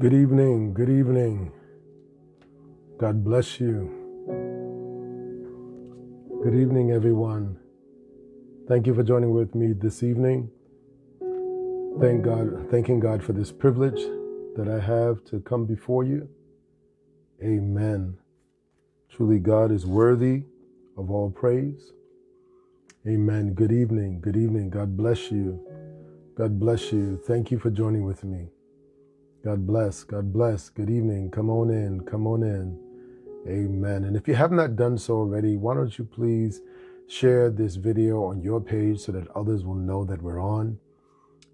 Good evening. Good evening. God bless you. Good evening, everyone. Thank you for joining with me this evening. Thank God, thanking God for this privilege that I have to come before you. Amen. Truly, God is worthy of all praise. Amen. Good evening. Good evening. God bless you. God bless you. Thank you for joining with me. God bless. God bless. Good evening. Come on in. Come on in. Amen. And if you have not done so already, why don't you please share this video on your page so that others will know that we're on.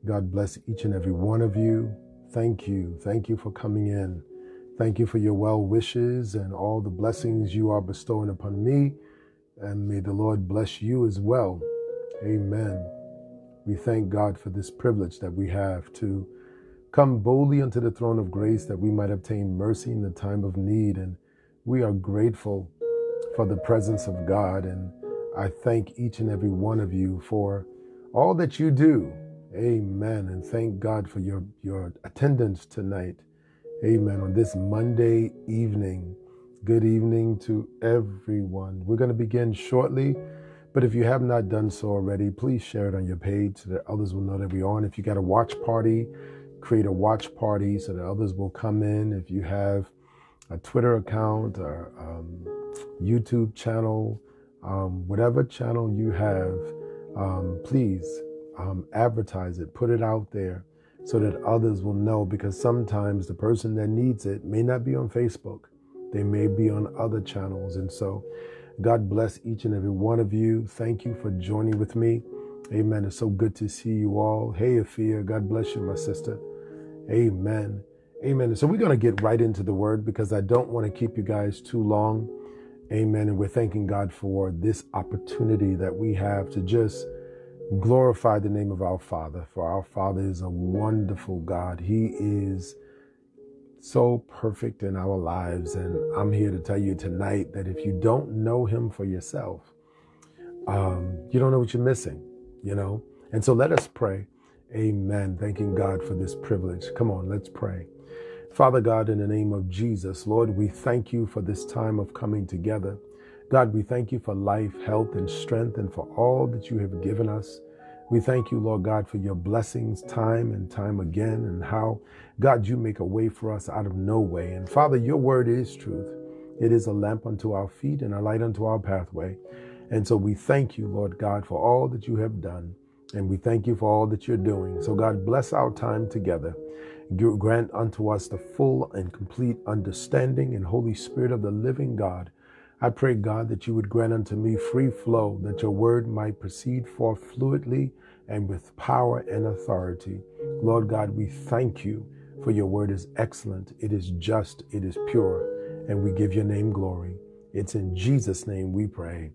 God bless each and every one of you. Thank you. Thank you for coming in. Thank you for your well wishes and all the blessings you are bestowing upon me. And may the Lord bless you as well. Amen. We thank God for this privilege that we have to come boldly unto the throne of grace that we might obtain mercy in the time of need. And we are grateful for the presence of God. And I thank each and every one of you for all that you do. Amen. And thank God for your, your attendance tonight. Amen. On this Monday evening. Good evening to everyone. We're going to begin shortly. But if you have not done so already, please share it on your page so that others will know that we're on. If you got a watch party, create a watch party so that others will come in. If you have a Twitter account or um, YouTube channel, um, whatever channel you have, um, please um, advertise it, put it out there so that others will know because sometimes the person that needs it may not be on Facebook. They may be on other channels. And so God bless each and every one of you. Thank you for joining with me. Amen. It's so good to see you all. Hey, Afia, God bless you, my sister. Amen. Amen. So we're going to get right into the word because I don't want to keep you guys too long. Amen. And we're thanking God for this opportunity that we have to just glorify the name of our Father. For our Father is a wonderful God. He is so perfect in our lives. And I'm here to tell you tonight that if you don't know Him for yourself, um, you don't know what you're missing, you know? And so let us pray. Amen. Thanking God for this privilege. Come on, let's pray. Father God, in the name of Jesus, Lord, we thank you for this time of coming together. God, we thank you for life, health, and strength, and for all that you have given us. We thank you, Lord God, for your blessings time and time again, and how, God, you make a way for us out of no way. And Father, your word is truth. It is a lamp unto our feet and a light unto our pathway. And so we thank you, Lord God, for all that you have done. And we thank you for all that you're doing. So, God, bless our time together. Grant unto us the full and complete understanding and Holy Spirit of the living God. I pray, God, that you would grant unto me free flow, that your word might proceed forth fluidly and with power and authority. Lord God, we thank you for your word is excellent, it is just, it is pure, and we give your name glory. It's in Jesus' name we pray.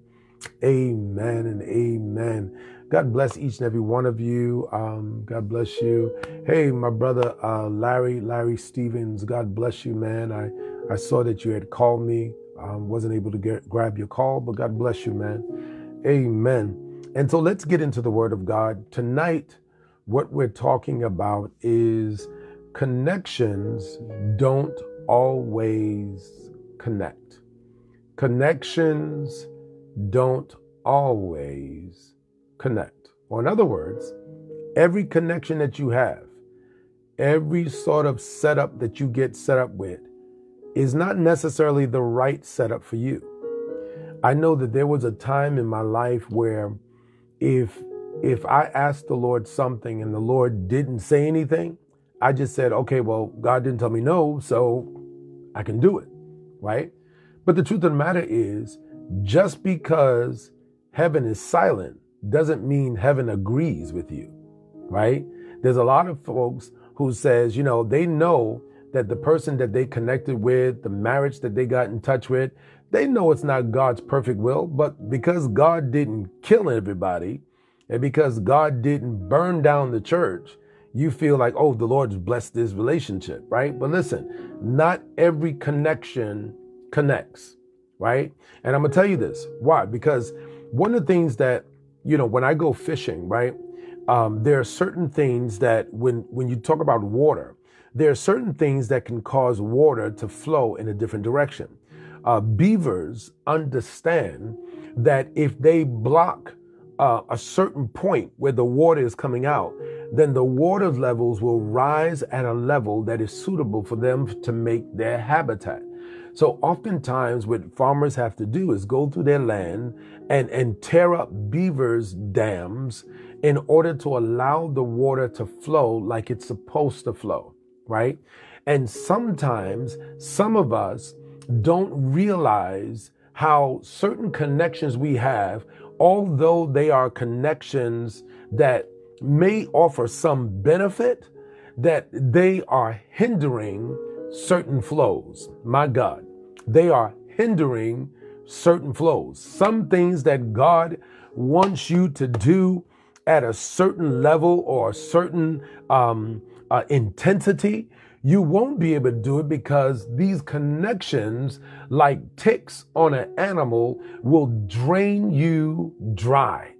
Amen and amen. God bless each and every one of you. Um, God bless you. Hey, my brother uh, Larry, Larry Stevens. God bless you, man. I I saw that you had called me. Um, wasn't able to get, grab your call, but God bless you, man. Amen. And so let's get into the Word of God tonight. What we're talking about is connections don't always connect. Connections don't always connect. Or, in other words, every connection that you have, every sort of setup that you get set up with, is not necessarily the right setup for you. I know that there was a time in my life where if if I asked the Lord something and the Lord didn't say anything, I just said, okay, well, God didn't tell me no, so I can do it, right? But the truth of the matter is, just because heaven is silent doesn't mean heaven agrees with you, right? There's a lot of folks who says, you know, they know that the person that they connected with, the marriage that they got in touch with, they know it's not God's perfect will, but because God didn't kill everybody and because God didn't burn down the church, you feel like, oh, the Lord's blessed this relationship, right? But listen, not every connection connects, right? And I'm gonna tell you this. Why? Because one of the things that you know, when I go fishing, right, um, there are certain things that when when you talk about water, there are certain things that can cause water to flow in a different direction. Uh, beavers understand that if they block uh, a certain point where the water is coming out, then the water levels will rise at a level that is suitable for them to make their habitat. So oftentimes what farmers have to do is go through their land and, and tear up beavers dams in order to allow the water to flow like it's supposed to flow, right? And sometimes some of us don't realize how certain connections we have, although they are connections that may offer some benefit, that they are hindering certain flows. My God, they are hindering certain flows. Some things that God wants you to do at a certain level or a certain um, uh, intensity, you won't be able to do it because these connections, like ticks on an animal, will drain you dry.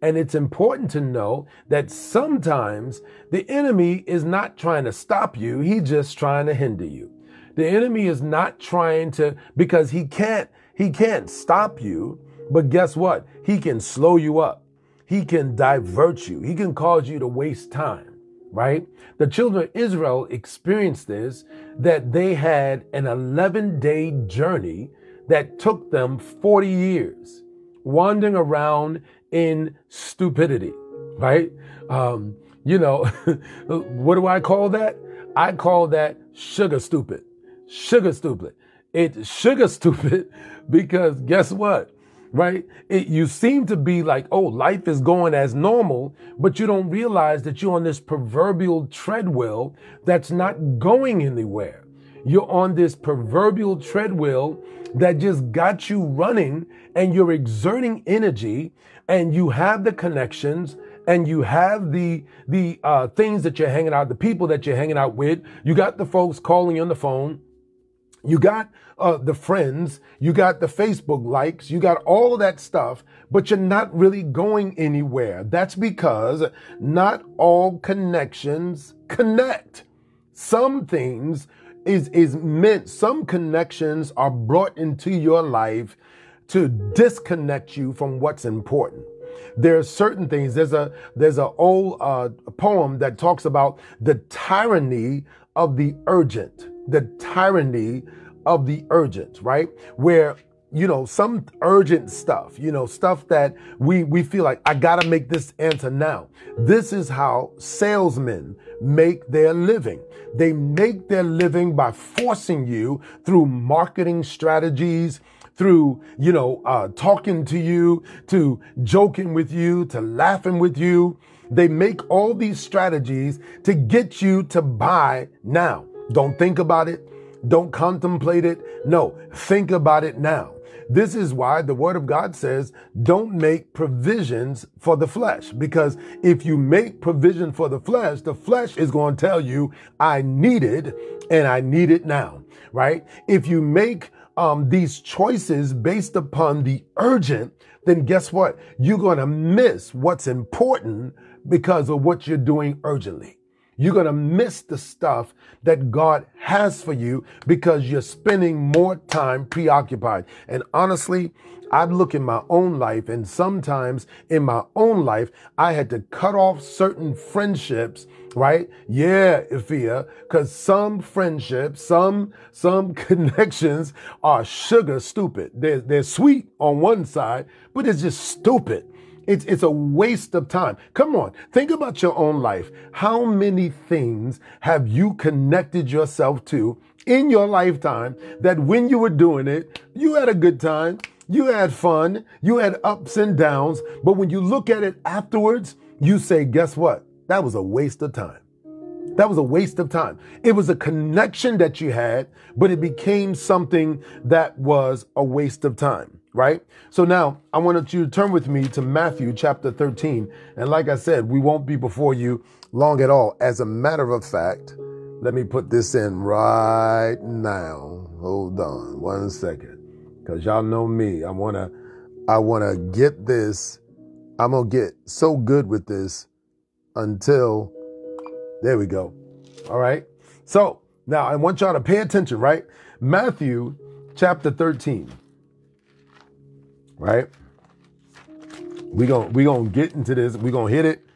And it's important to know that sometimes the enemy is not trying to stop you, he's just trying to hinder you. The enemy is not trying to because he can't he can't stop you, but guess what? He can slow you up. He can divert you. He can cause you to waste time, right? The children of Israel experienced this that they had an 11-day journey that took them 40 years wandering around in stupidity, right? Um, you know, what do I call that? I call that sugar stupid. Sugar stupid. It's sugar stupid because guess what? Right? It, you seem to be like, oh, life is going as normal, but you don't realize that you're on this proverbial treadmill that's not going anywhere. You're on this proverbial treadmill that just got you running and you're exerting energy and you have the connections and you have the the uh, things that you're hanging out, the people that you're hanging out with. You got the folks calling you on the phone. You got uh, the friends, you got the Facebook likes, you got all that stuff, but you're not really going anywhere. That's because not all connections connect. Some things is, is meant, some connections are brought into your life to disconnect you from what's important. There are certain things. There's a there's an old uh, poem that talks about the tyranny of the urgent. The tyranny of the urgent, right? Where you know some urgent stuff you know stuff that we we feel like i gotta make this answer now this is how salesmen make their living they make their living by forcing you through marketing strategies through, you know, uh, talking to you, to joking with you, to laughing with you. They make all these strategies to get you to buy now. Don't think about it. Don't contemplate it. No, think about it now. This is why the word of God says, don't make provisions for the flesh. Because if you make provision for the flesh, the flesh is going to tell you, I need it and I need it now, right? If you make um, these choices based upon the urgent, then guess what? You're going to miss what's important because of what you're doing urgently. You're going to miss the stuff that God has for you because you're spending more time preoccupied. And honestly, I look in my own life and sometimes in my own life, I had to cut off certain friendships, right? Yeah, Ifia, cause some friendships, some, some connections are sugar stupid. They're, they're sweet on one side, but it's just stupid. It's, it's a waste of time. Come on, think about your own life. How many things have you connected yourself to in your lifetime that when you were doing it, you had a good time, you had fun, you had ups and downs, but when you look at it afterwards, you say, guess what? That was a waste of time. That was a waste of time. It was a connection that you had, but it became something that was a waste of time right? So now I want you to turn with me to Matthew chapter 13. And like I said, we won't be before you long at all. As a matter of fact, let me put this in right now. Hold on one second. Cause y'all know me. I want to, I want to get this. I'm to get so good with this until there we go. All right. So now I want y'all to pay attention, right? Matthew chapter 13. Right? We gonna we to get into this. We to hit it.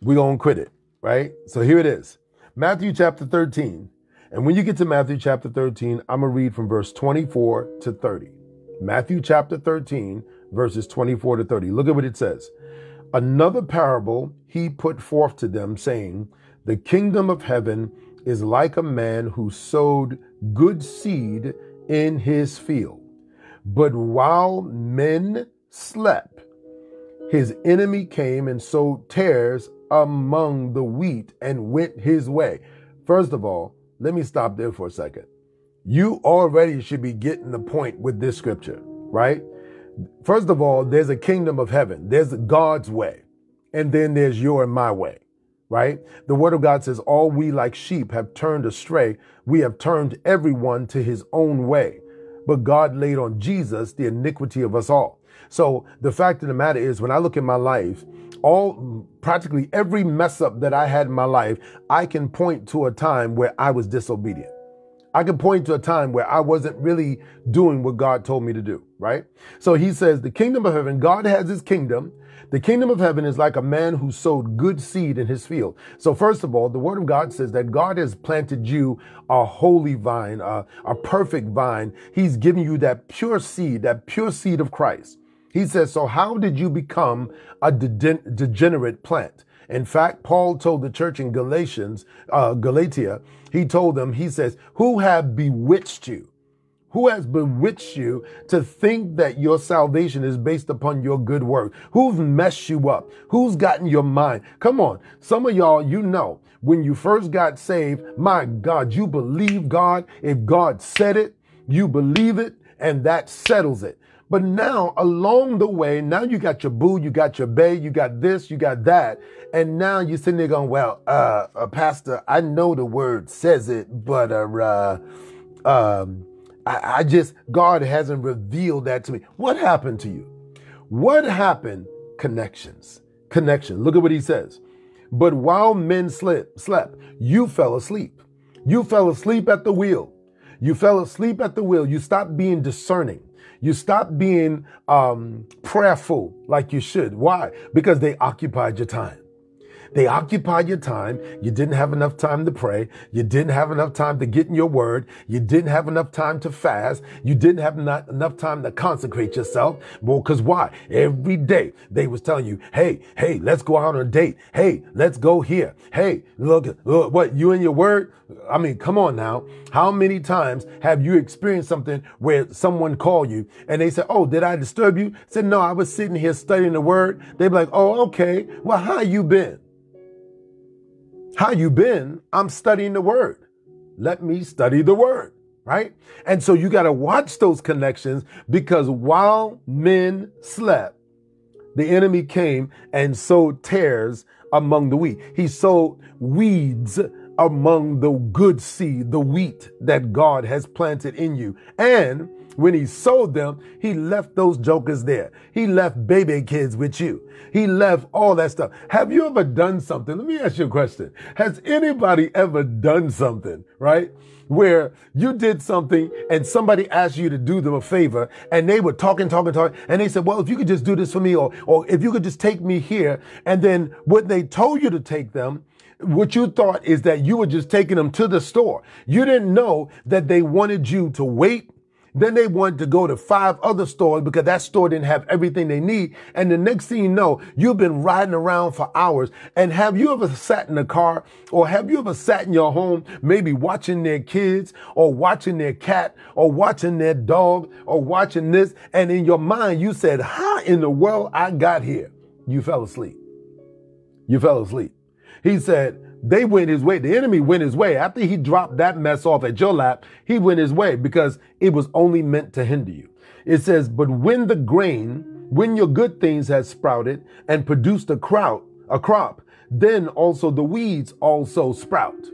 We to quit it, right? So here it is. Matthew chapter 13. And when you get to Matthew chapter 13, I'm going to read from verse 24 to 30. Matthew chapter 13, verses 24 to 30. Look at what it says. Another parable he put forth to them, saying, The kingdom of heaven is like a man who sowed good seed in his field. But while men slept, his enemy came and sowed tares among the wheat and went his way. First of all, let me stop there for a second. You already should be getting the point with this scripture, right? First of all, there's a kingdom of heaven. There's God's way. And then there's your and my way, right? The word of God says, all we like sheep have turned astray. We have turned everyone to his own way. But God laid on Jesus the iniquity of us all. So the fact of the matter is, when I look at my life, all practically every mess up that I had in my life, I can point to a time where I was disobedient. I can point to a time where I wasn't really doing what God told me to do, right? So he says, the kingdom of heaven, God has his kingdom. The kingdom of heaven is like a man who sowed good seed in his field. So first of all, the word of God says that God has planted you a holy vine, a, a perfect vine. He's given you that pure seed, that pure seed of Christ. He says, so how did you become a de- degenerate plant? In fact, Paul told the church in Galatians, uh, Galatia, he told them, he says, who have bewitched you? Who has bewitched you to think that your salvation is based upon your good work? Who's messed you up? Who's gotten your mind? Come on. Some of y'all, you know, when you first got saved, my God, you believe God. If God said it, you believe it, and that settles it. But now along the way, now you got your boo, you got your bay, you got this, you got that. And now you're sitting there going, well, uh, uh pastor, I know the word says it, but, uh, uh um, I, I just, God hasn't revealed that to me. What happened to you? What happened? Connections. Connection. Look at what he says. But while men slept, slept, you fell asleep. You fell asleep at the wheel. You fell asleep at the wheel. You stopped being discerning. You stopped being um, prayerful like you should. Why? Because they occupied your time. They occupied your time. You didn't have enough time to pray. You didn't have enough time to get in your word. You didn't have enough time to fast. You didn't have not enough time to consecrate yourself. Well, cause why? Every day they was telling you, Hey, hey, let's go out on a date. Hey, let's go here. Hey, look, look what you and your word. I mean, come on now. How many times have you experienced something where someone called you and they said, Oh, did I disturb you? said, no, I was sitting here studying the word. They'd be like, Oh, okay. Well, how you been? How you been? I'm studying the word. Let me study the word, right? And so you got to watch those connections because while men slept, the enemy came and sowed tares among the wheat. He sowed weeds among the good seed, the wheat that God has planted in you. And when he sold them, he left those jokers there. He left baby kids with you. He left all that stuff. Have you ever done something? Let me ask you a question. Has anybody ever done something, right? Where you did something and somebody asked you to do them a favor and they were talking, talking, talking, and they said, well, if you could just do this for me or, or if you could just take me here. And then when they told you to take them, what you thought is that you were just taking them to the store. You didn't know that they wanted you to wait then they wanted to go to five other stores because that store didn't have everything they need. And the next thing you know, you've been riding around for hours. And have you ever sat in a car or have you ever sat in your home, maybe watching their kids or watching their cat or watching their dog or watching this? And in your mind, you said, how in the world I got here? You fell asleep. You fell asleep. He said, they went his way. The enemy went his way. After he dropped that mess off at your lap, he went his way because it was only meant to hinder you. It says, but when the grain, when your good things had sprouted and produced a crop, a crop, then also the weeds also sprout.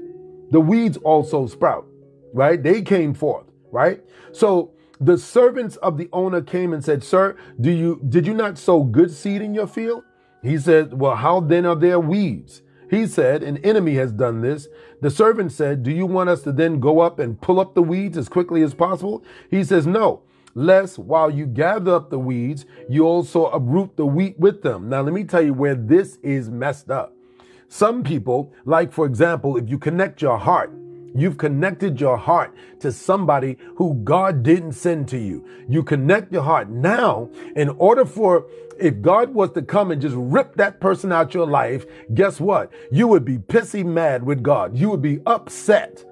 The weeds also sprout, right? They came forth, right? So the servants of the owner came and said, Sir, do you did you not sow good seed in your field? He said, Well, how then are there weeds? He said, An enemy has done this. The servant said, Do you want us to then go up and pull up the weeds as quickly as possible? He says, No lest while you gather up the weeds, you also uproot the wheat with them. Now, let me tell you where this is messed up. Some people, like for example, if you connect your heart, You've connected your heart to somebody who God didn't send to you. You connect your heart. Now, in order for, if God was to come and just rip that person out your life, guess what? You would be pissy mad with God. You would be upset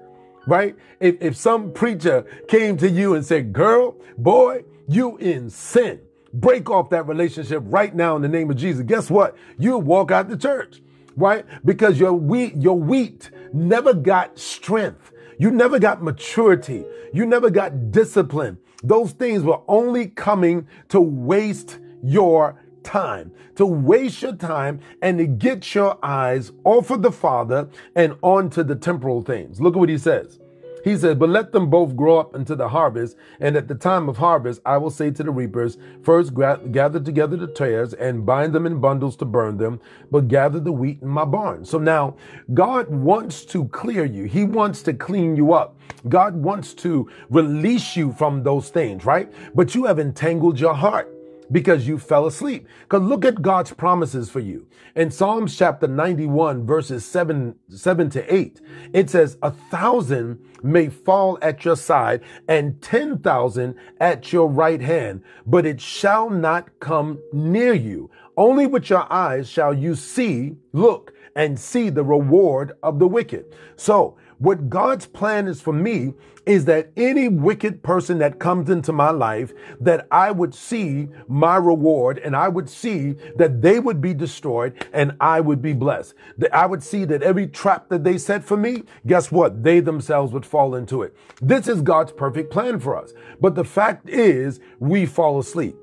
right? If, if some preacher came to you and said, girl, boy, you in sin, break off that relationship right now in the name of Jesus. Guess what? You walk out the church, right? Because your wheat, your wheat never got strength. You never got maturity. You never got discipline. Those things were only coming to waste your time, to waste your time and to get your eyes off of the Father and onto the temporal things. Look at what he says. He said, But let them both grow up into the harvest, and at the time of harvest, I will say to the reapers, First gather together the tares and bind them in bundles to burn them, but gather the wheat in my barn. So now, God wants to clear you, He wants to clean you up. God wants to release you from those things, right? But you have entangled your heart because you fell asleep. Because look at God's promises for you. In Psalms chapter 91, verses 7, 7 to 8, it says, A thousand may fall at your side and 10,000 at your right hand, but it shall not come near you. Only with your eyes shall you see, look, and see the reward of the wicked. So what God's plan is for me is that any wicked person that comes into my life, that I would see my reward and I would see that they would be destroyed and I would be blessed. That I would see that every trap that they set for me, guess what? They themselves would fall into it. This is God's perfect plan for us. But the fact is, we fall asleep.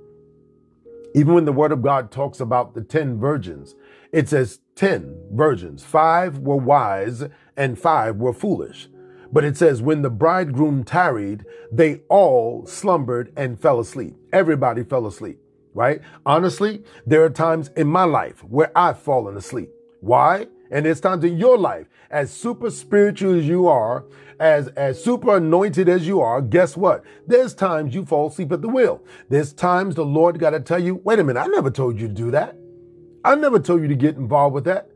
Even when the word of God talks about the 10 virgins, it says 10 virgins. Five were wise and five were foolish. But it says, when the bridegroom tarried, they all slumbered and fell asleep. Everybody fell asleep, right? Honestly, there are times in my life where I've fallen asleep. Why? And there's times in your life, as super spiritual as you are, as, as super anointed as you are, guess what? There's times you fall asleep at the wheel. There's times the Lord got to tell you, wait a minute, I never told you to do that. I never told you to get involved with that.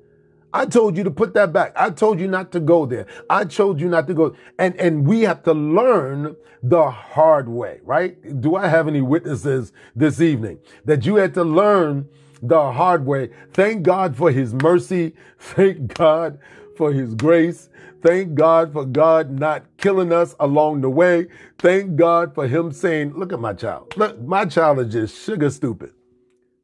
I told you to put that back. I told you not to go there. I told you not to go. And, and we have to learn the hard way, right? Do I have any witnesses this evening that you had to learn the hard way? Thank God for his mercy. Thank God for his grace. Thank God for God not killing us along the way. Thank God for him saying, look at my child. Look, my child is just sugar stupid.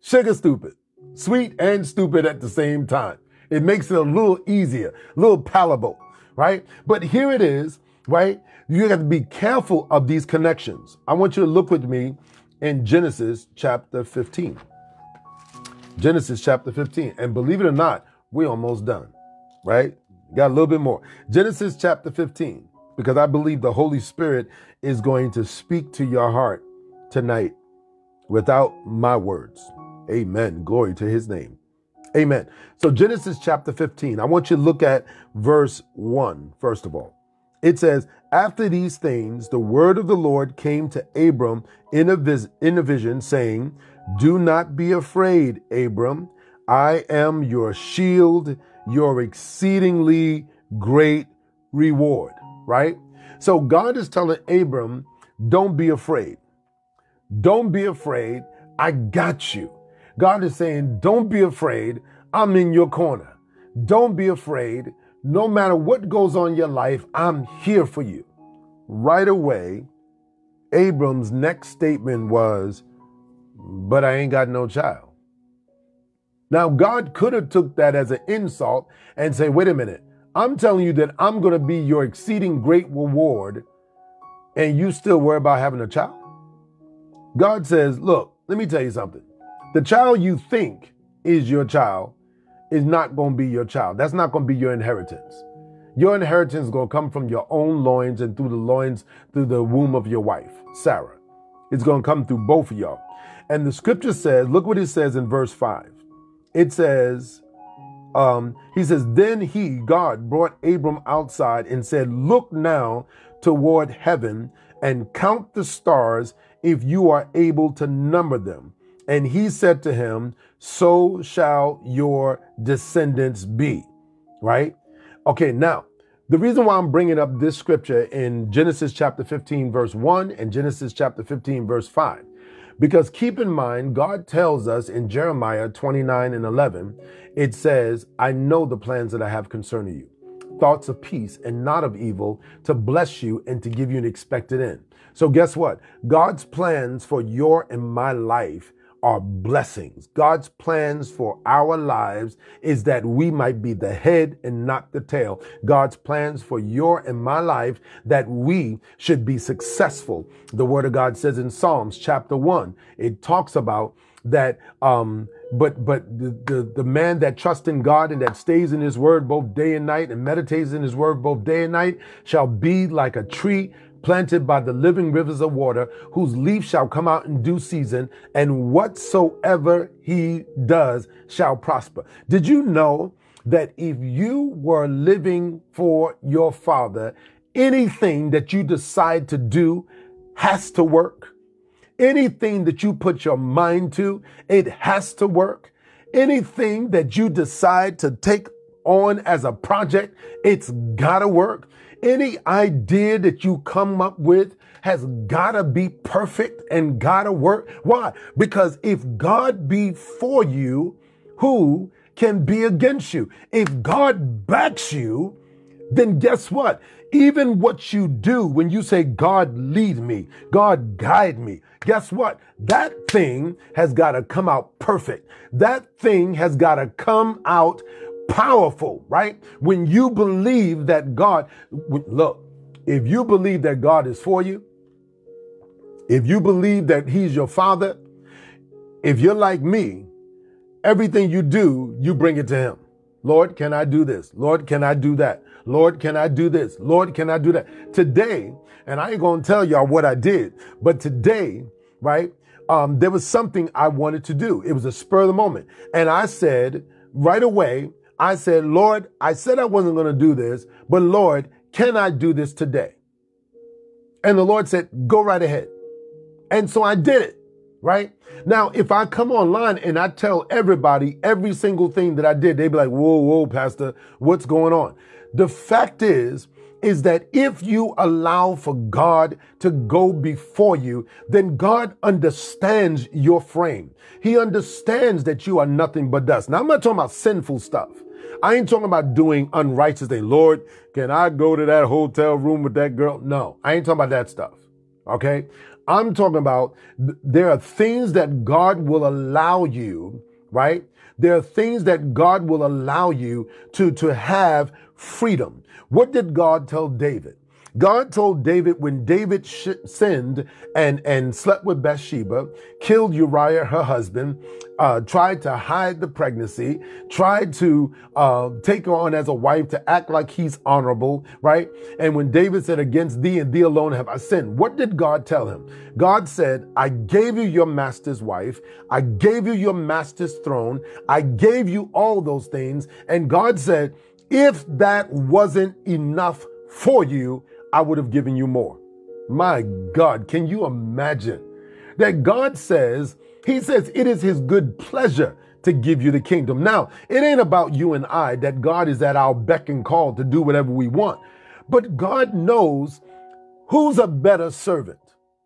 Sugar stupid. Sweet and stupid at the same time. It makes it a little easier, a little palatable, right? But here it is, right? You have to be careful of these connections. I want you to look with me in Genesis chapter 15. Genesis chapter 15. And believe it or not, we're almost done, right? Got a little bit more. Genesis chapter 15, because I believe the Holy Spirit is going to speak to your heart tonight without my words. Amen. Glory to his name. Amen. So Genesis chapter 15, I want you to look at verse 1, first of all. It says, After these things, the word of the Lord came to Abram in a, vis- in a vision, saying, Do not be afraid, Abram. I am your shield, your exceedingly great reward. Right? So God is telling Abram, Don't be afraid. Don't be afraid. I got you. God is saying, don't be afraid. I'm in your corner. Don't be afraid. No matter what goes on in your life, I'm here for you. Right away, Abram's next statement was, but I ain't got no child. Now, God could have took that as an insult and say, wait a minute, I'm telling you that I'm going to be your exceeding great reward and you still worry about having a child? God says, look, let me tell you something. The child you think is your child is not going to be your child. That's not going to be your inheritance. Your inheritance is going to come from your own loins and through the loins, through the womb of your wife, Sarah. It's going to come through both of y'all. And the scripture says, look what it says in verse 5. It says, um, he says, Then he, God, brought Abram outside and said, Look now toward heaven and count the stars if you are able to number them. And he said to him, So shall your descendants be. Right? Okay, now, the reason why I'm bringing up this scripture in Genesis chapter 15, verse 1 and Genesis chapter 15, verse 5 because keep in mind, God tells us in Jeremiah 29 and 11, it says, I know the plans that I have concerning you, thoughts of peace and not of evil, to bless you and to give you an expected end. So guess what? God's plans for your and my life are blessings. God's plans for our lives is that we might be the head and not the tail. God's plans for your and my life that we should be successful. The word of God says in Psalms chapter one, it talks about that um but but the, the the man that trusts in God and that stays in his word both day and night and meditates in his word both day and night shall be like a tree planted by the living rivers of water, whose leaf shall come out in due season, and whatsoever he does shall prosper. Did you know that if you were living for your father, anything that you decide to do has to work? Anything that you put your mind to, it has to work. Anything that you decide to take on as a project, it's gotta work. Any idea that you come up with has gotta be perfect and gotta work. Why? Because if God be for you, who can be against you? If God backs you, then guess what? Even what you do when you say, God lead me, God guide me, guess what? That thing has got to come out perfect. That thing has got to come out powerful, right? When you believe that God, look, if you believe that God is for you, if you believe that He's your Father, if you're like me, everything you do, you bring it to Him. Lord, can I do this? Lord, can I do that? Lord, can I do this? Lord, can I do that? Today, and I ain't gonna tell y'all what I did, but today, right, um, there was something I wanted to do. It was a spur of the moment. And I said right away, I said, Lord, I said I wasn't going to do this, but Lord, can I do this today? And the Lord said, go right ahead. And so I did it, right? Now, if I come online and I tell everybody every single thing that I did, they'd be like, whoa, whoa, Pastor, what's going on? The fact is, is that if you allow for God to go before you, then God understands your frame. He understands that you are nothing but dust. Now, I'm not talking about sinful stuff. I ain't talking about doing unrighteous things. Lord, can I go to that hotel room with that girl? No, I ain't talking about that stuff. Okay. I'm talking about th- there are things that God will allow you, right? There are things that God will allow you to, to have freedom. What did God tell David? God told David when David sh- sinned and, and slept with Bathsheba, killed Uriah, her husband, uh, tried to hide the pregnancy, tried to uh, take her on as a wife to act like he's honorable, right? And when David said, Against thee and thee alone have I sinned, what did God tell him? God said, I gave you your master's wife, I gave you your master's throne, I gave you all those things. And God said, If that wasn't enough for you, I would have given you more. My God, can you imagine that God says, He says it is His good pleasure to give you the kingdom. Now, it ain't about you and I that God is at our beck and call to do whatever we want, but God knows who's a better servant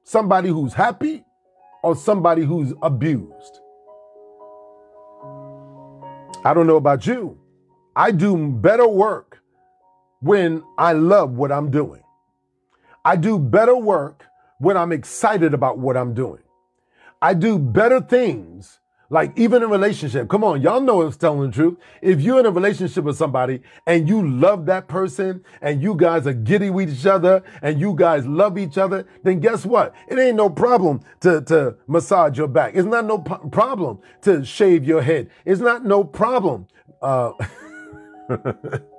somebody who's happy or somebody who's abused. I don't know about you. I do better work when I love what I'm doing. I do better work when I'm excited about what I'm doing. I do better things, like even in relationship. Come on, y'all know it's telling the truth. If you're in a relationship with somebody and you love that person and you guys are giddy with each other and you guys love each other, then guess what? It ain't no problem to, to massage your back. It's not no p- problem to shave your head. It's not no problem. Uh,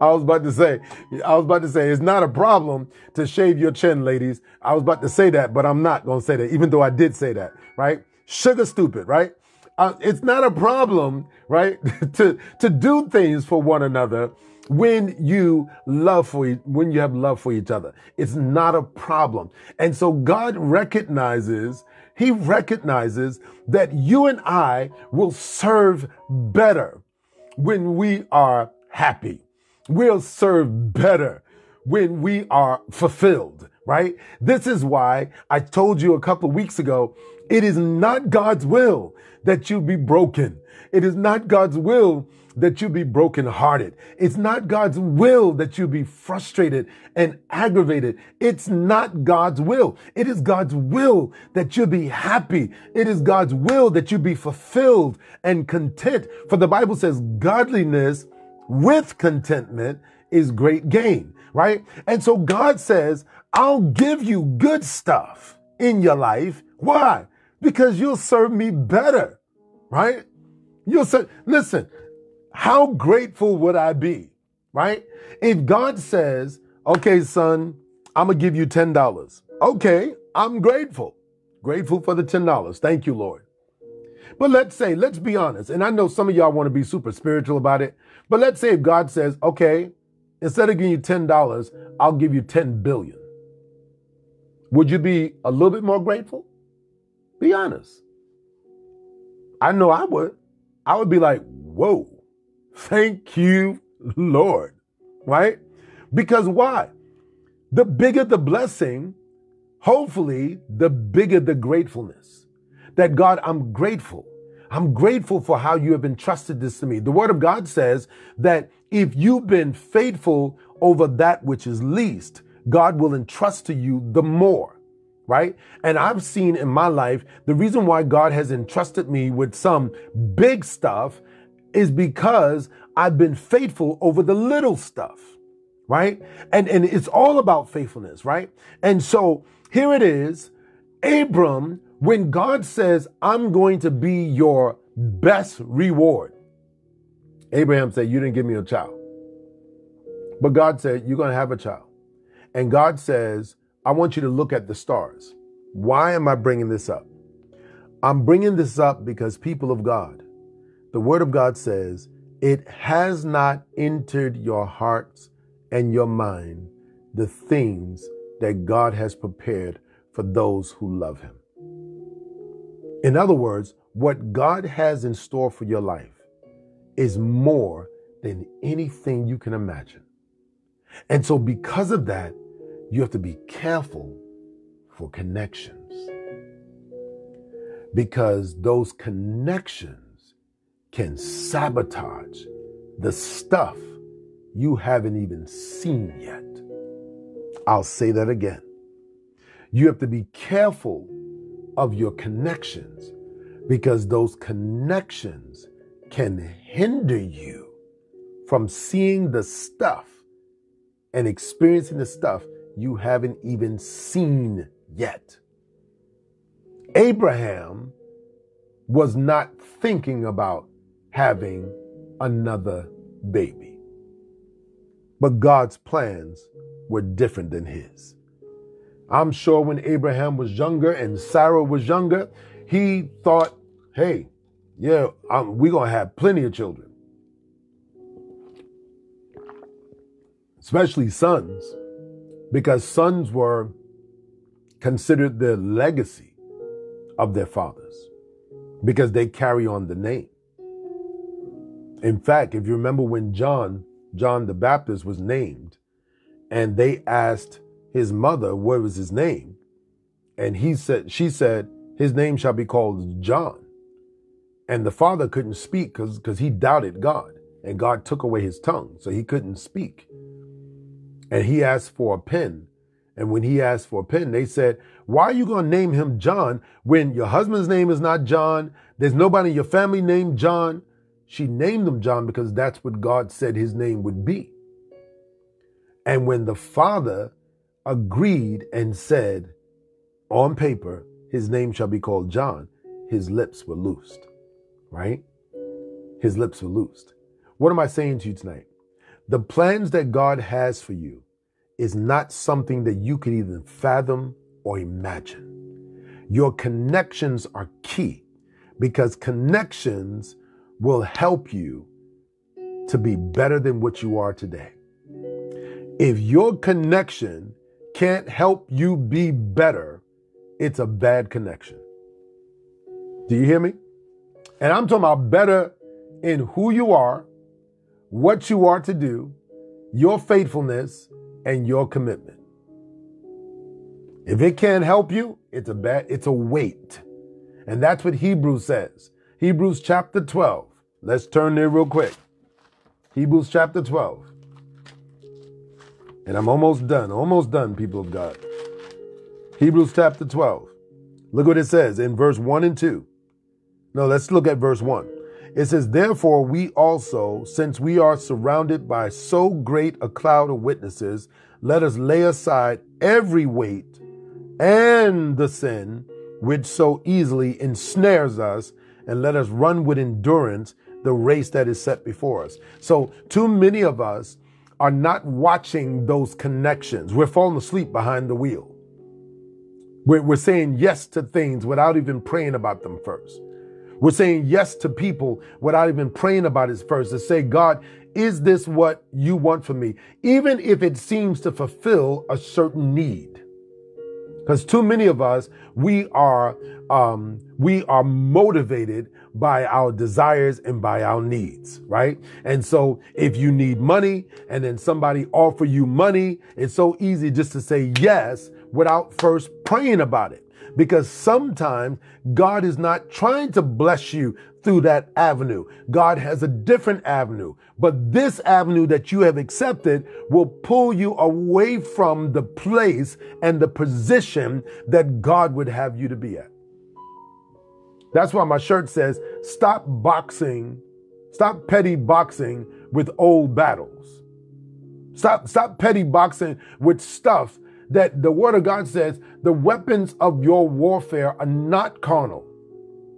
I was about to say, I was about to say, it's not a problem to shave your chin, ladies. I was about to say that, but I'm not going to say that, even though I did say that, right? Sugar stupid, right? Uh, it's not a problem, right? to, to do things for one another when you love for when you have love for each other. It's not a problem. And so God recognizes, he recognizes that you and I will serve better when we are happy. We'll serve better when we are fulfilled, right? This is why I told you a couple weeks ago, it is not God's will that you be broken. It is not God's will that you be brokenhearted. It's not God's will that you be frustrated and aggravated. It's not God's will. It is God's will that you be happy. It is God's will that you be fulfilled and content. For the Bible says godliness with contentment is great gain, right? And so God says, I'll give you good stuff in your life. Why? Because you'll serve me better, right? You'll say, listen, how grateful would I be, right? If God says, okay, son, I'm to give you $10. Okay, I'm grateful. Grateful for the $10. Thank you, Lord. But let's say, let's be honest, and I know some of y'all want to be super spiritual about it, but let's say if God says, okay, instead of giving you $10, I'll give you 10 billion. Would you be a little bit more grateful? Be honest. I know I would. I would be like, whoa, Thank you, Lord. Right? Because why? The bigger the blessing, hopefully, the bigger the gratefulness. That God, I'm grateful. I'm grateful for how you have entrusted this to me. The word of God says that if you've been faithful over that which is least, God will entrust to you the more, right? And I've seen in my life the reason why God has entrusted me with some big stuff is because I've been faithful over the little stuff, right? And, and it's all about faithfulness, right? And so here it is. Abram, when God says, I'm going to be your best reward, Abraham said, You didn't give me a child. But God said, You're going to have a child. And God says, I want you to look at the stars. Why am I bringing this up? I'm bringing this up because people of God, the Word of God says, It has not entered your hearts and your mind the things that God has prepared for those who love Him. In other words, what God has in store for your life is more than anything you can imagine. And so, because of that, you have to be careful for connections. Because those connections can sabotage the stuff you haven't even seen yet. I'll say that again. You have to be careful of your connections because those connections can hinder you from seeing the stuff and experiencing the stuff you haven't even seen yet. Abraham was not thinking about having another baby. But God's plans were different than his. I'm sure when Abraham was younger and Sarah was younger, he thought, hey, yeah, we're going to have plenty of children. Especially sons, because sons were considered the legacy of their fathers because they carry on the name. In fact, if you remember when John, John the Baptist was named, and they asked his mother what was his name, and he said, she said, his name shall be called John. And the father couldn't speak because he doubted God, and God took away his tongue, so he couldn't speak. And he asked for a pen. And when he asked for a pen, they said, Why are you going to name him John when your husband's name is not John? There's nobody in your family named John. She named him John because that's what God said his name would be. And when the father agreed and said, on paper, his name shall be called John, his lips were loosed, right? His lips were loosed. What am I saying to you tonight? The plans that God has for you is not something that you could even fathom or imagine. Your connections are key because connections will help you to be better than what you are today. If your connection can't help you be better, it's a bad connection. Do you hear me? And I'm talking about better in who you are, what you are to do, your faithfulness, and your commitment. If it can't help you, it's a bad, it's a weight. And that's what Hebrews says. Hebrews chapter 12. Let's turn there real quick. Hebrews chapter 12. And I'm almost done, almost done, people of God. Hebrews chapter 12. Look what it says in verse 1 and 2. No, let's look at verse 1. It says, Therefore, we also, since we are surrounded by so great a cloud of witnesses, let us lay aside every weight and the sin which so easily ensnares us, and let us run with endurance the race that is set before us. So, too many of us are not watching those connections. We're falling asleep behind the wheel. We're, we're saying yes to things without even praying about them first. We're saying yes to people without even praying about it first to say, God, is this what you want for me? Even if it seems to fulfill a certain need. Because too many of us, we are, um, we are motivated by our desires and by our needs, right? And so if you need money and then somebody offer you money, it's so easy just to say yes without first praying about it. Because sometimes God is not trying to bless you through that avenue. God has a different avenue. But this avenue that you have accepted will pull you away from the place and the position that God would have you to be at. That's why my shirt says, stop boxing, stop petty boxing with old battles. Stop, stop petty boxing with stuff that the word of God says the weapons of your warfare are not carnal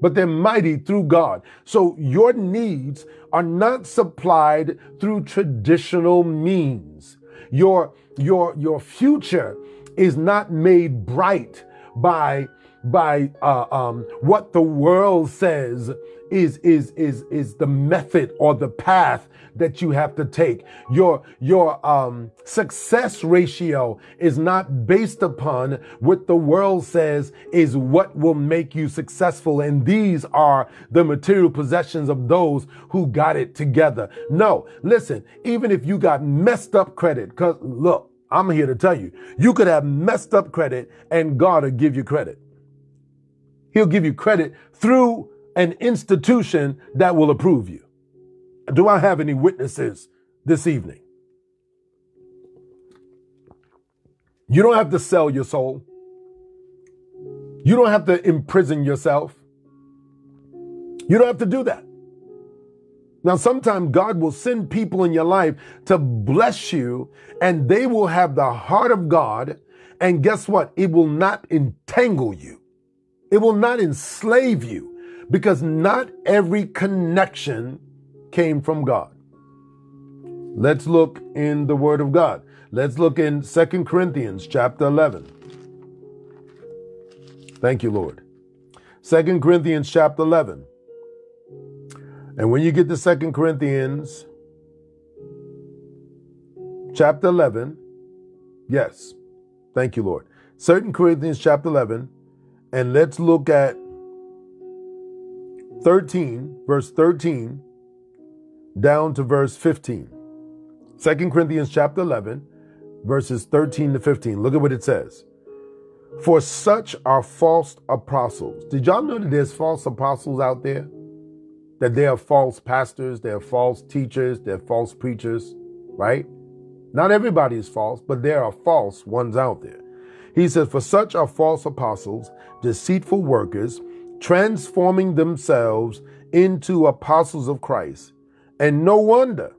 but they're mighty through God. So your needs are not supplied through traditional means. Your, your, your future is not made bright by, by, uh, um, what the world says is, is, is, is the method or the path that you have to take. Your, your, um, success ratio is not based upon what the world says is what will make you successful. And these are the material possessions of those who got it together. No, listen, even if you got messed up credit, cause look, I'm here to tell you, you could have messed up credit and God will give you credit. He'll give you credit through an institution that will approve you. Do I have any witnesses this evening? You don't have to sell your soul. You don't have to imprison yourself. You don't have to do that. Now, sometimes God will send people in your life to bless you, and they will have the heart of God. And guess what? It will not entangle you, it will not enslave you because not every connection came from God. Let's look in the Word of God. Let's look in Second Corinthians chapter 11. Thank you, Lord. Second Corinthians chapter 11. And when you get to Second Corinthians chapter 11, yes, thank you, Lord. Second Corinthians chapter 11, and let's look at 13, verse 13, down to verse 15. 2 Corinthians chapter 11, verses 13 to 15. Look at what it says. For such are false apostles. Did y'all know that there's false apostles out there? That there are false pastors, there are false teachers, there are false preachers, right? Not everybody is false, but there are false ones out there. He says, For such are false apostles, deceitful workers, transforming themselves into apostles of Christ. And no wonder,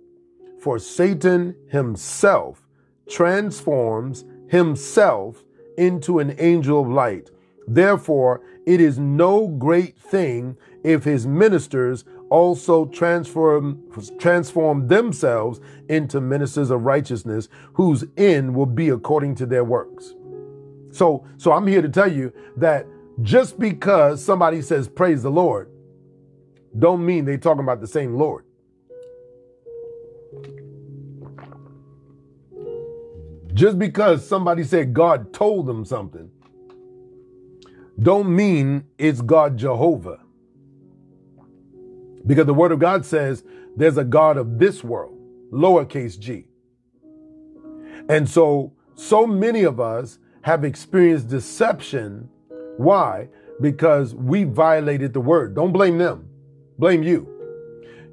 for Satan himself transforms himself into an angel of light. Therefore, it is no great thing if his ministers also transform, transform themselves into ministers of righteousness, whose end will be according to their works. So, so I'm here to tell you that just because somebody says praise the Lord don't mean they talking about the same Lord. Just because somebody said God told them something, don't mean it's God Jehovah. Because the word of God says there's a God of this world, lowercase g. And so, so many of us have experienced deception. Why? Because we violated the word. Don't blame them. Blame you.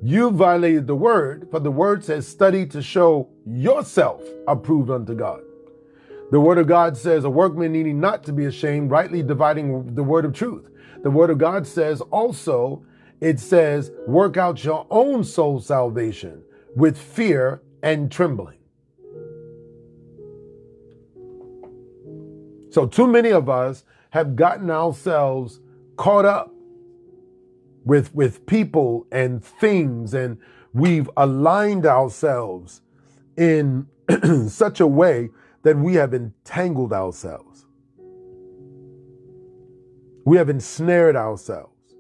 You violated the word, for the word says, study to show yourself approved unto God. The word of God says, a workman needing not to be ashamed, rightly dividing the word of truth. The word of God says also, it says, work out your own soul salvation with fear and trembling. So, too many of us have gotten ourselves caught up with, with people and things, and we've aligned ourselves in such a way that we have entangled ourselves. We have ensnared ourselves.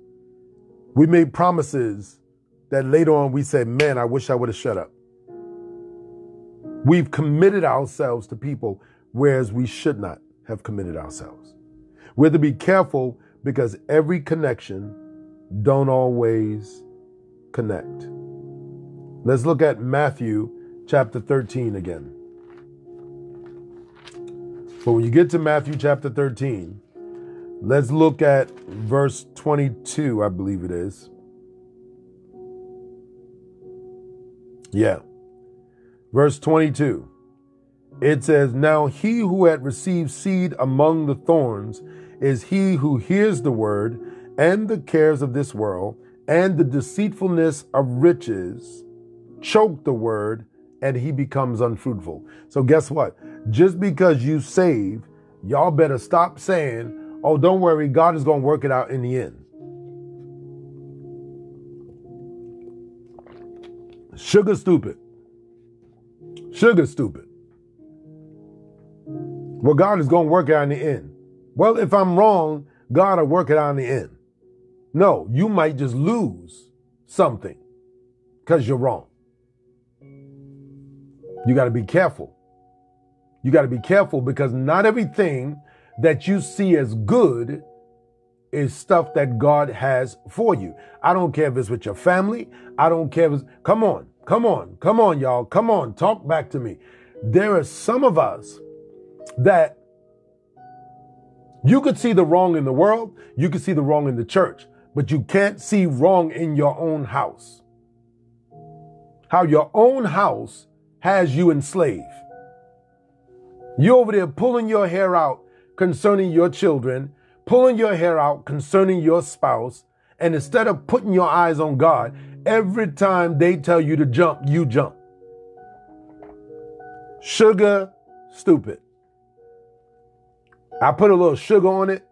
We made promises that later on we said, man, I wish I would have shut up. We've committed ourselves to people, whereas we should not have committed ourselves. We have to be careful because every connection don't always connect. Let's look at Matthew chapter 13 again. But when you get to Matthew chapter 13, let's look at verse 22, I believe it is. Yeah. Verse 22. It says, Now he who had received seed among the thorns is he who hears the word and the cares of this world and the deceitfulness of riches choke the word and he becomes unfruitful. So guess what? Just because you save, y'all better stop saying, oh, don't worry, God is going to work it out in the end. Sugar stupid. Sugar stupid. Well, God is going to work it out in the end. Well, if I'm wrong, God will work it out in the end. No, you might just lose something because you're wrong. You got to be careful. You got to be careful because not everything that you see as good is stuff that God has for you. I don't care if it's with your family. I don't care if it's, come on, come on, come on, y'all. Come on, talk back to me. There are some of us that you could see the wrong in the world. You could see the wrong in the church but you can't see wrong in your own house. How your own house has you enslaved. You're over there pulling your hair out concerning your children, pulling your hair out concerning your spouse, and instead of putting your eyes on God, every time they tell you to jump, you jump. Sugar, stupid. I put a little sugar on it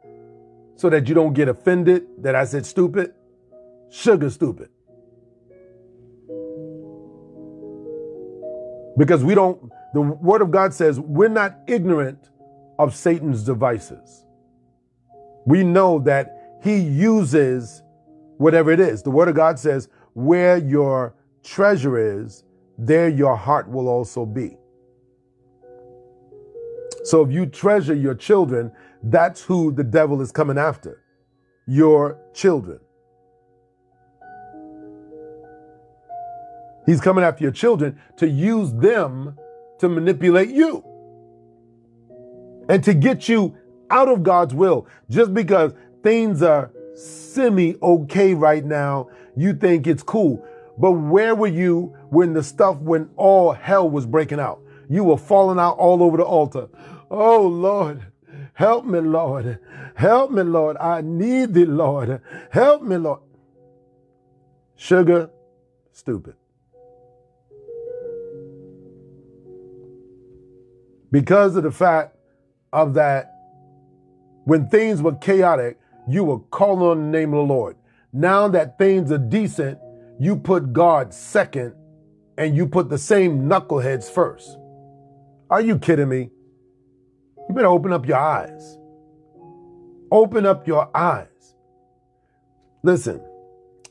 so that you don't get offended that I said stupid. Sugar stupid. Because we don't, the Word of God says we're not ignorant of Satan's devices. We know that he uses whatever it is. The Word of God says, where your treasure is, there your heart will also be. So if you treasure your children, that's who the devil is coming after your children. He's coming after your children to use them to manipulate you and to get you out of God's will. Just because things are semi okay right now, you think it's cool. But where were you when the stuff, when all hell was breaking out? You were falling out all over the altar. Oh Lord, Help me, Lord. Help me, Lord. I need thee, Lord. Help me, Lord. Sugar, stupid. Because of the fact of that, when things were chaotic, you were calling on the name of the Lord. Now that things are decent, you put God second and you put the same knuckleheads first. Are you kidding me? You better open up your eyes. Open up your eyes. Listen,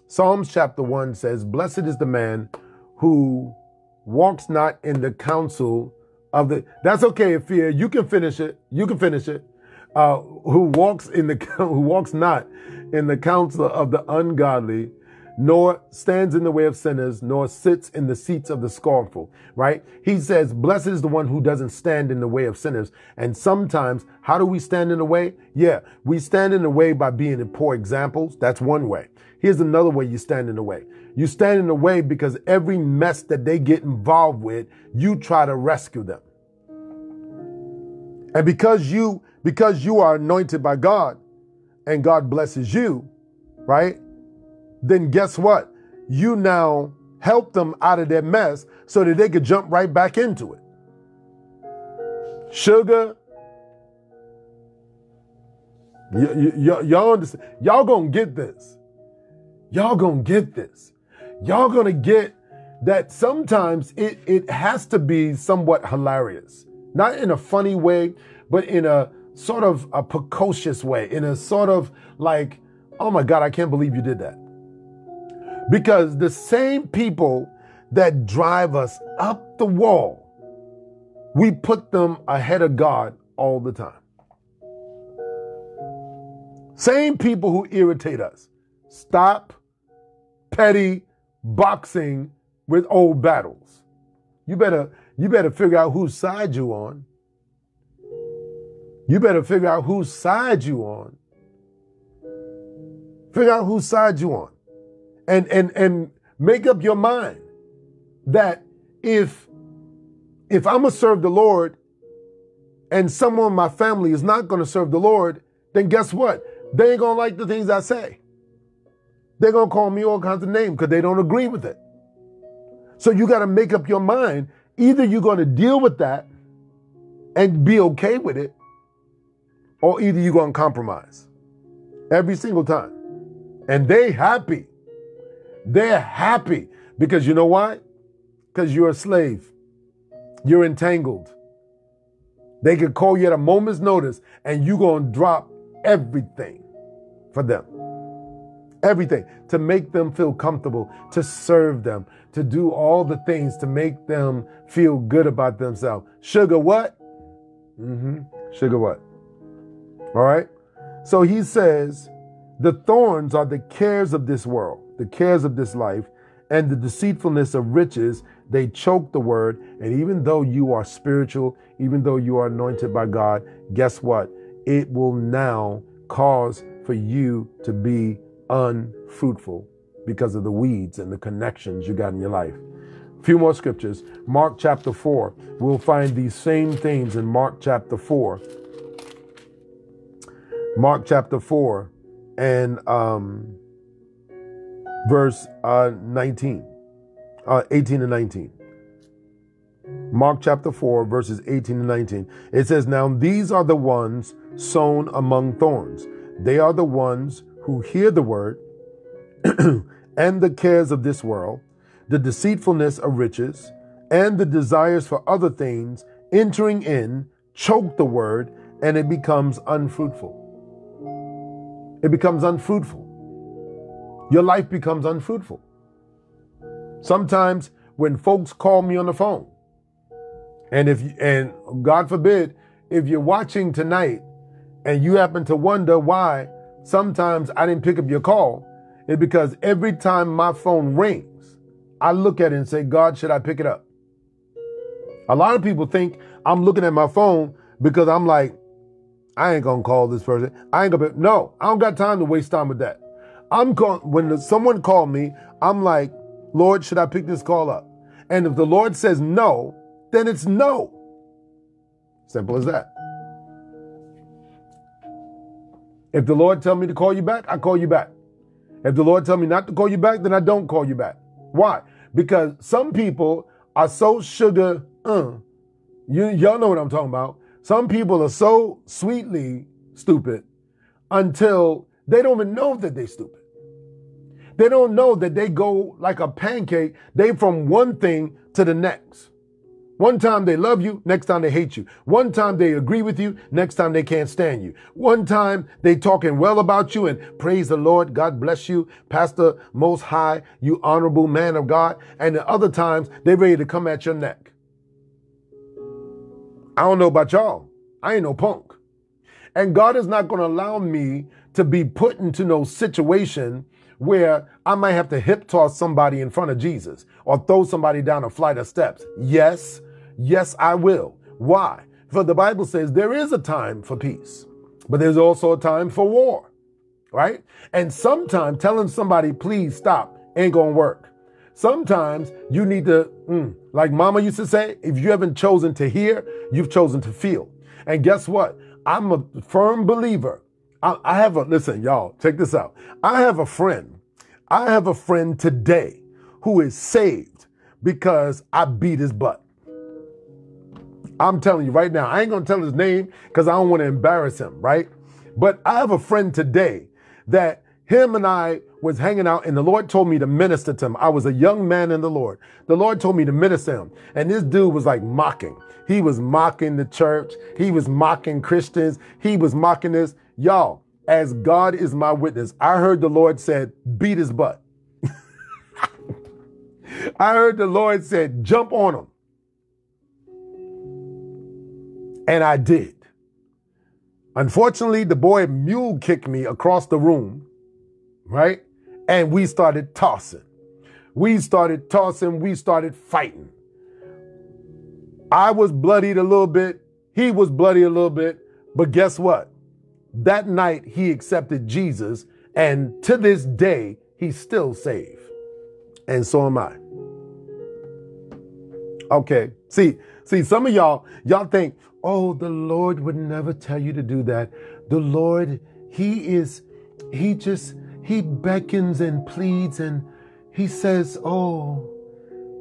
Psalms chapter 1 says, Blessed is the man who walks not in the counsel of the. That's okay, fear. You can finish it. You can finish it. Uh, who walks in the who walks not in the counsel of the ungodly, nor stands in the way of sinners, nor sits in the seats of the scornful, right? He says, blessed is the one who doesn't stand in the way of sinners. And sometimes, how do we stand in the way? Yeah, we stand in the way by being in poor examples. That's one way. Here's another way you stand in the way. You stand in the way because every mess that they get involved with, you try to rescue them. And because you, because you are anointed by God and God blesses you, right? Then guess what? You now help them out of their mess so that they could jump right back into it. Sugar, y- y- y- y'all understand? Y'all gonna get this. Y'all gonna get this. Y'all gonna get that sometimes it, it has to be somewhat hilarious. Not in a funny way, but in a sort of a precocious way, in a sort of like, oh my God, I can't believe you did that. Because the same people that drive us up the wall, we put them ahead of God all the time. Same people who irritate us. Stop petty boxing with old battles. You better you better figure out whose side you on. You better figure out whose side you on. Figure out whose side you on and and and make up your mind that if if I'm gonna serve the Lord and someone in my family is not gonna serve the Lord, then guess what? They ain't gonna like the things I say. They're gonna call me all kinds of names because they don't agree with it. So you gotta make up your mind. Either you're gonna deal with that and be okay with it, or either you're gonna compromise. Every single time. And they happy they're happy because you know why? Because you're a slave. You're entangled. They could call you at a moment's notice and you're going to drop everything for them. Everything to make them feel comfortable, to serve them, to do all the things to make them feel good about themselves. Sugar what? Mm-hmm. Sugar what? All right. So he says, the thorns are the cares of this world the cares of this life, and the deceitfulness of riches, they choke the word. And even though you are spiritual, even though you are anointed by God, guess what? It will now cause for you to be unfruitful because of the weeds and the connections you got in your life. A few more scriptures. Mark chapter 4. We'll find these same things in Mark chapter 4. Mark chapter 4 and um, verse uh, 19, uh, 18 and 19. Mark chapter 4, verses 18 and 19. It says, Now these are the ones sown among thorns. They are the ones who hear the word and the cares of this world, the deceitfulness of riches, and the desires for other things entering in choke the word and it becomes unfruitful. It becomes unfruitful your life becomes unfruitful. Sometimes when folks call me on the phone, and if and God forbid, if you're watching tonight and you happen to wonder why sometimes I didn't pick up your call, it's because every time my phone rings, I look at it and say, God, should I pick it up? A lot of people think I'm looking at my phone because I'm like, I ain't gonna call this person. I ain't gonna. Be, no, I don't got time to waste time with that. I'm going, when someone called me, I'm like, Lord, should I pick this call up? And if the Lord says no, then it's no. Simple as that. If the Lord tell me to call you back, I call you back. If the Lord tell me not to call you back, then I don't call you back. Why? Because some people are so sugar, uh, you, y'all know what I'm talking about. Some people are so sweetly stupid until they don't even know that they're stupid. They don't know that they go like a pancake. They from one thing to the next. One time they love you, next time they hate you. One time they agree with you, next time they can't stand you. One time they talking well about you and praise the Lord, God bless you, Pastor Most High, you honorable man of God. And the other times they ready to come at your neck. I don't know about y'all. I ain't no punk. And God is not going to allow me to be put into no situation where I might have to hip toss somebody in front of Jesus or throw somebody down a flight of steps. Yes, yes, I will. Why? For the Bible says there is a time for peace, but there's also a time for war, right? And sometimes telling somebody, please stop, ain't gonna work. Sometimes you need to, mm, like mama used to say, if you haven't chosen to hear, you've chosen to feel. And guess what? I'm a firm believer. I, I have a, listen, y'all, check this out. I have a friend. I have a friend today who is saved because I beat his butt. I'm telling you right now, I ain't gonna tell his name because I don't want to embarrass him, right? But I have a friend today that him and I was hanging out and the Lord told me to minister to him. I was a young man in the Lord. The Lord told me to minister to him. And this dude was like mocking. He was mocking the church. He was mocking Christians. He was mocking this. Y'all, as God is my witness, I heard the Lord said, beat his butt. I heard the Lord said, jump on him. And I did. Unfortunately, the boy mule kicked me across the room, right? And we started tossing. We started tossing. We started fighting. I was bloodied a little bit. He was bloody a little bit. But guess what? That night he accepted Jesus. And to this day, he's still saved. And so am I. Okay. See, see, some of y'all, y'all think, oh, the Lord would never tell you to do that. The Lord, he is, he just, he beckons and pleads and he says, oh,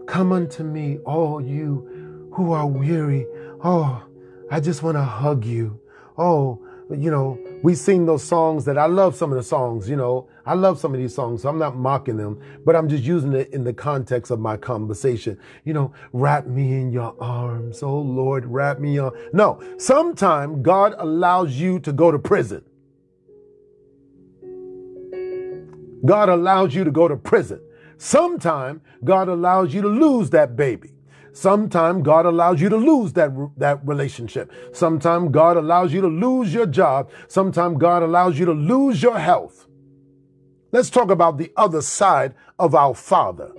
come unto me, all you who are weary. Oh, I just want to hug you. Oh, you know, we sing those songs that I love some of the songs, you know, I love some of these songs. So I'm not mocking them, but I'm just using it in the context of my conversation. You know, wrap me in your arms. Oh Lord, wrap me on. No, sometimes God allows you to go to prison. God allows you to go to prison. Sometime God allows you to lose that baby. Sometimes God allows you to lose that, that relationship. Sometimes God allows you to lose your job. Sometimes God allows you to lose your health. Let's talk about the other side of our Father.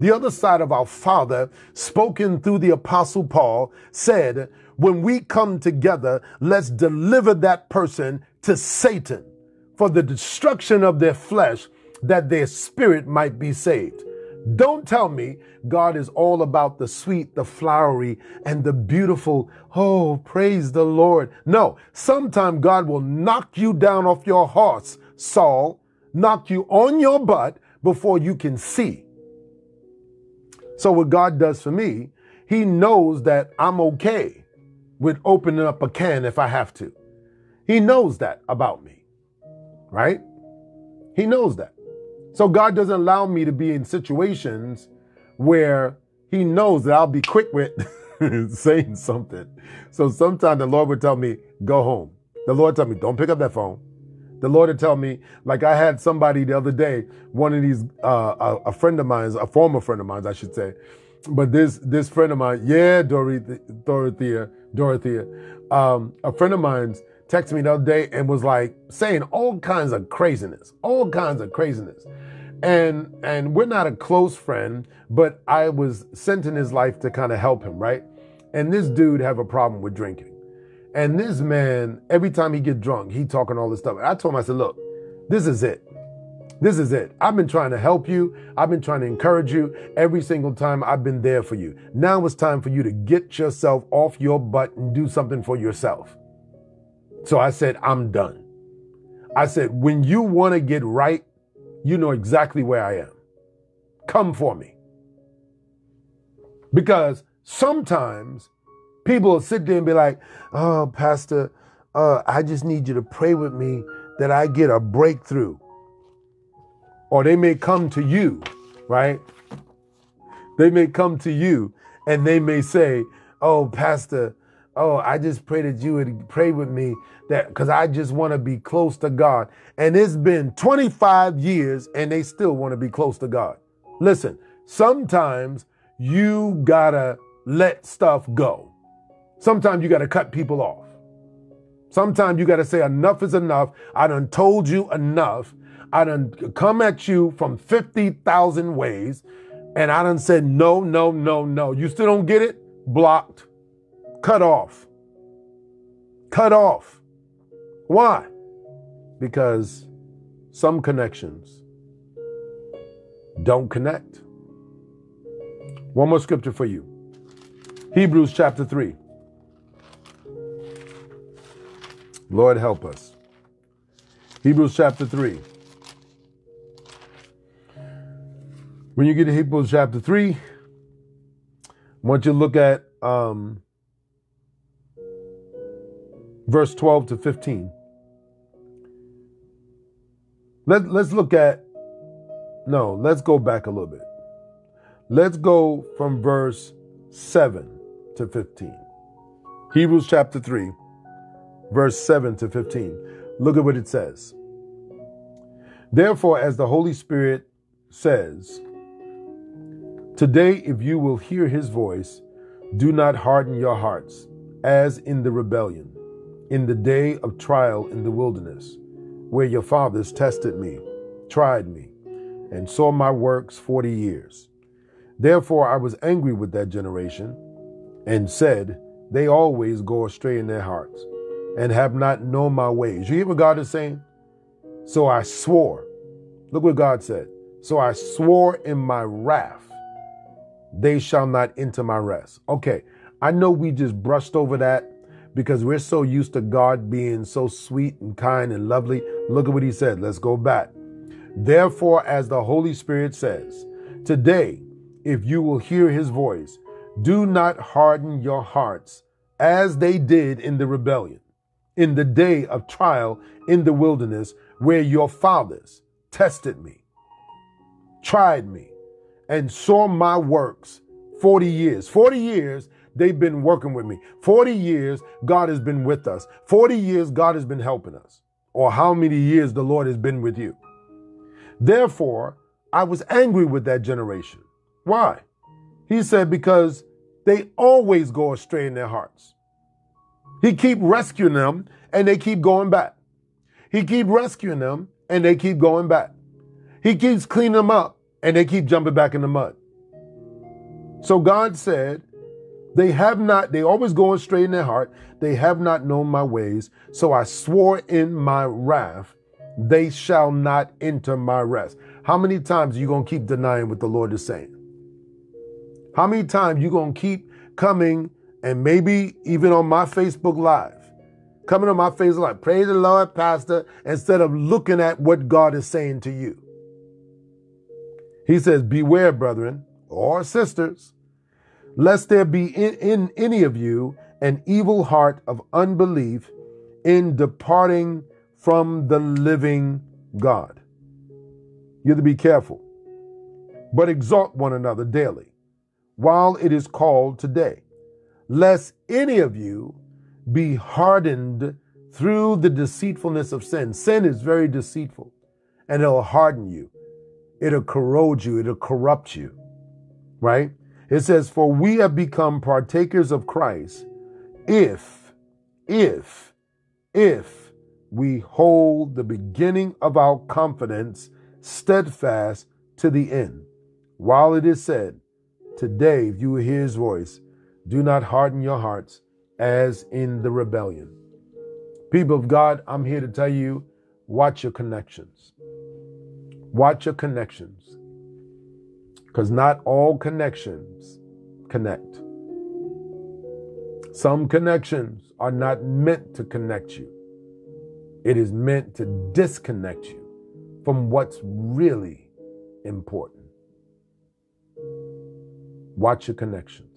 The other side of our Father, spoken through the Apostle Paul, said, When we come together, let's deliver that person to Satan for the destruction of their flesh, that their spirit might be saved. Don't tell me God is all about the sweet, the flowery, and the beautiful. Oh, praise the Lord. No, sometime God will knock you down off your horse, Saul, knock you on your butt before you can see. So, what God does for me, He knows that I'm okay with opening up a can if I have to. He knows that about me, right? He knows that. So God doesn't allow me to be in situations where he knows that I'll be quick with saying something. So sometimes the Lord would tell me, go home. The Lord tell me, don't pick up that phone. The Lord would tell me, like I had somebody the other day, one of these, uh, a, a friend of mine, a former friend of mine, I should say, but this this friend of mine, yeah, Dorothea, Dorothea, um, a friend of mine's texted me the other day and was like saying all kinds of craziness, all kinds of craziness. And and we're not a close friend, but I was sent in his life to kind of help him, right? And this dude have a problem with drinking. And this man, every time he get drunk, he talking all this stuff. and I told him, I said, look, this is it. This is it. I've been trying to help you. I've been trying to encourage you every single time I've been there for you. Now it's time for you to get yourself off your butt and do something for yourself. So I said, I'm done. I said, when you want to get right, you know exactly where I am. Come for me. Because sometimes people will sit there and be like, oh, Pastor, uh, I just need you to pray with me that I get a breakthrough. Or they may come to you, right? They may come to you and they may say, oh, Pastor, oh, I just pray that you would pray with me that because I just want to be close to God. And it's been 25 years and they still want to be close to God. Listen, sometimes you gotta let stuff go. Sometimes you gotta cut people off. Sometimes you gotta say enough is enough. I done told you enough. I done come at you from 50,000 ways and I done said no, no, no, no. You still don't get it? Blocked. Cut off. Cut off. Why? Because some connections don't connect. One more scripture for you Hebrews chapter 3. Lord help us. Hebrews chapter 3. When you get to Hebrews chapter 3, I want you to look at um, verse 12 to 15. Let, let's look at, no, let's go back a little bit. Let's go from verse 7 to 15. Hebrews chapter 3, verse 7 to 15. Look at what it says. Therefore, as the Holy Spirit says, Today, if you will hear his voice, do not harden your hearts, as in the rebellion, in the day of trial in the wilderness, where your fathers tested me, tried me, and saw my works forty years. Therefore I was angry with that generation, and said, They always go astray in their hearts, and have not known my ways. You hear what God is saying? So I swore. Look what God said. So I swore in my wrath they shall not enter my rest. Okay, I know we just brushed over that because we're so used to God being so sweet and kind and lovely. Look at what he said. Let's go back. Therefore, as the Holy Spirit says, today, if you will hear his voice, do not harden your hearts as they did in the rebellion, in the day of trial in the wilderness, where your fathers tested me, tried me, and saw my works 40 years. 40 years they've been working with me. 40 years God has been with us. 40 years God has been helping us. Or how many years the Lord has been with you. Therefore, I was angry with that generation. Why? He said, because they always go astray in their hearts. He keep rescuing them and they keep going back. He keep rescuing them and they keep going back. He keeps cleaning them up and they keep jumping back in the mud. So God said, They have not, they always going straight in their heart. They have not known my ways. So I swore in my wrath, they shall not enter my rest. How many times are you going to keep denying what the Lord is saying? How many times you going to keep coming and maybe even on my Facebook Live, coming on my Facebook Live, praise the Lord, Pastor, instead of looking at what God is saying to you? He says, Beware, brethren or sisters, lest there be in, in any of you an evil heart of unbelief in departing from the living God. You have to be careful, but exhort one another daily while it is called today, lest any of you be hardened through the deceitfulness of sin. Sin is very deceitful and it'll harden you it'll corrode you, it'll corrupt you, right? It says, For we have become partakers of Christ if, if, if we hold the beginning of our confidence steadfast to the end. While it is said, Today, if you will hear his voice, do not harden your hearts as in the rebellion. People of God, I'm here to tell you watch your connections. Watch your connections. Because not all connections connect. Some connections are not meant to connect you, it is meant to disconnect you from what's really important. Watch your connections.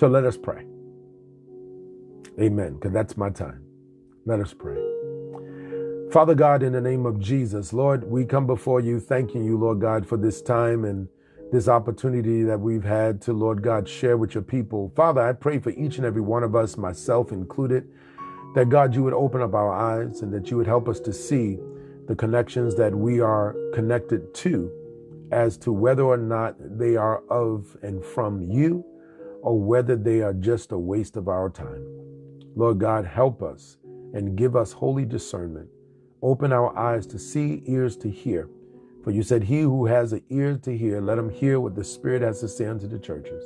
So let us pray. Amen. Because that's my time. Let us pray. Father God, in the name of Jesus, Lord, we come before you thanking you, Lord God, for this time and this opportunity that we've had to, Lord God, share with your people. Father, I pray for each and every one of us, myself included, that God, you would open up our eyes and that you would help us to see the connections that we are connected to as to whether or not they are of and from you or whether they are just a waste of our time. Lord God, help us and give us holy discernment. Open our eyes to see, ears to hear. For you said, He who has an ear to hear, let him hear what the Spirit has to say unto the churches.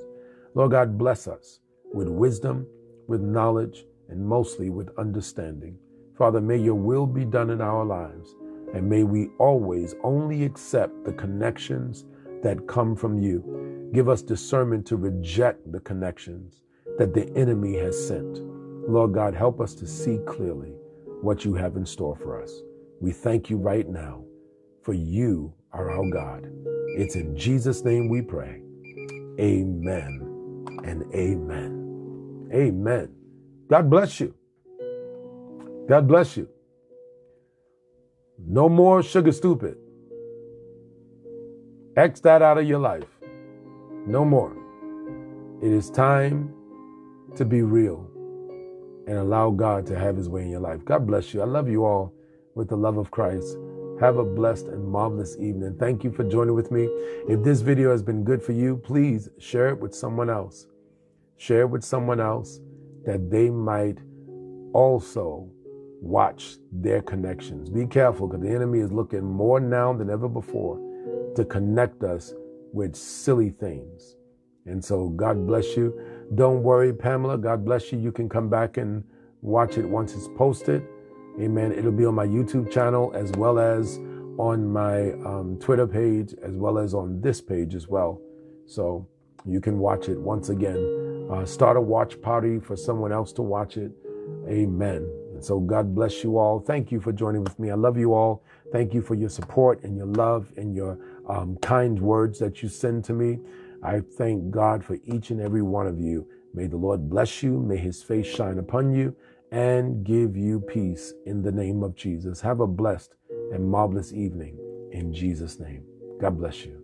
Lord God, bless us with wisdom, with knowledge, and mostly with understanding. Father, may your will be done in our lives, and may we always only accept the connections that come from you. Give us discernment to reject the connections that the enemy has sent. Lord God, help us to see clearly what you have in store for us. We thank you right now, for you are our God. It's in Jesus' name we pray. Amen and amen. Amen. God bless you. God bless you. No more sugar stupid. X that out of your life. No more. It is time to be real and allow God to have his way in your life. God bless you. I love you all with the love of Christ. Have a blessed and marvelous evening. Thank you for joining with me. If this video has been good for you, please share it with someone else. Share it with someone else that they might also watch their connections. Be careful because the enemy is looking more now than ever before to connect us with silly things. And so God bless you. Don't worry, Pamela. God bless you. You can come back and watch it once it's posted. Amen. It'll be on my YouTube channel as well as on my um, Twitter page, as well as on this page as well. So you can watch it once again. Uh, start a watch party for someone else to watch it. Amen. And so God bless you all. Thank you for joining with me. I love you all. Thank you for your support and your love and your um, kind words that you send to me. I thank God for each and every one of you. May the Lord bless you. May his face shine upon you and give you peace in the name of Jesus. Have a blessed and marvelous evening in Jesus' name. God bless you.